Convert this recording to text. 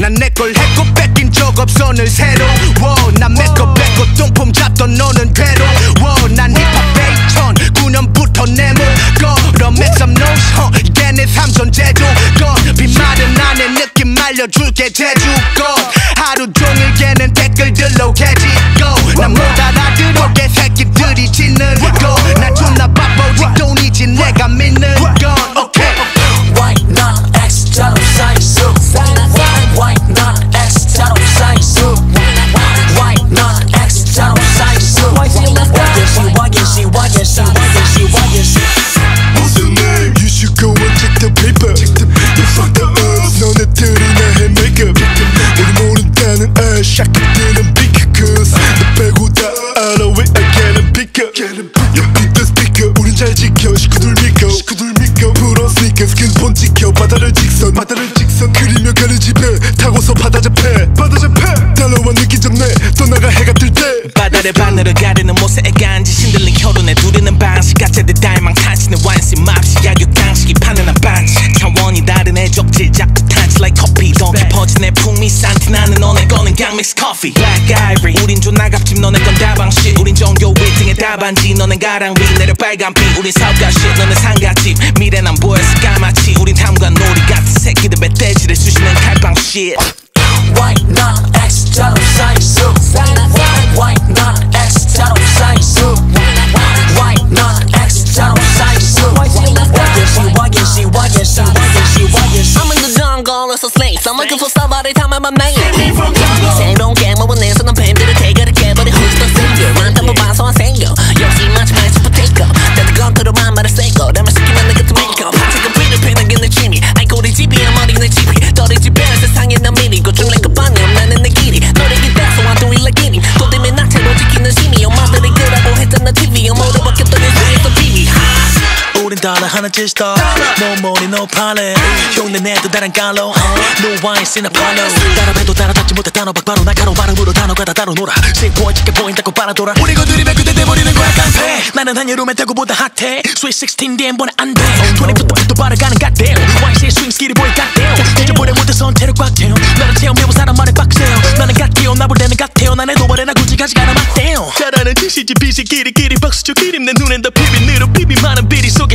난 내 걸 했고 뺏긴 적 없어 늘 새로워 난 메커 뺏고 똥폼 잡던 너는 괴로워 난 힙합 베이천 9년부터 내 목걸어 make some huh. 이게 내 제조 건 빗마른 안에 느낌 알려줄게 제주껏 하루 종일 걔는 댓글들로 개지고 난못 알아들어 개 새끼들이 짓는 거 beat the speaker. 우린 잘 지켜. 식구들 믿고. 식구들 믿고. 프로 sneakers. 근본 지켜. 바다를 직선. 바다를 직선. 그리며 가는 집에 타고서 바다 잡해. 바다 잡해. 달러와 느끼 전에 떠나가 해가 뜰 때. 바다를 바늘을 가르는 못에 애간지 신들린 혈흔에 두르는 방식 가짜들 달망 탄신의 완시 맙시 약육 당식이 파는 한 반지 차원이 다른 애적질 자꾸 탄치 like 커피 더 깊어진 내 풍미 산티 나는 너네 거는 강믹스 커피 Black Ivory 우린 존나 갑집 너네 건 다방식 우린 종교 1등의 다반지 너넨 가랑비 내려 빨간 빛. 우린 사업가 shit 너는 상가집. 미래는 안 보여서 까맣지 우린 탐관 놀이 같은 새끼들 멧돼지를 쑤시는 칼빵 shit 달러 하나 짓어 No money no problem 흉내 내도 다른 깔로. No wine in a parlo 따라해도 따라잡지 못해 단어 박바로 날카로운 발음으로 단어가 다 따로 놀아. 세포지게 보인다고 빨아돌아. 우리 거들이면 그대 돼버리는 거야 깡패. 나는 한 여름에 대구보다 핫해. 스윗 16 뒤엔 보내 안돼. 20부터 또 바라가는 goddamn 와이시의 스윙 스킬이 보이 goddamn 잊어버려 못해선 체력 꽉 채워. 나를 체험해본 사람 말에 빡세요 나는 갓게요 나볼 때는 갓해요. 나의 노발에 나 굳이 가지 않아 막대요. 잘하는 짓이지 빛이 끼리끼리 박수 쳐 기림 내 눈엔 다 피비 늘어 피비 많은 비리 속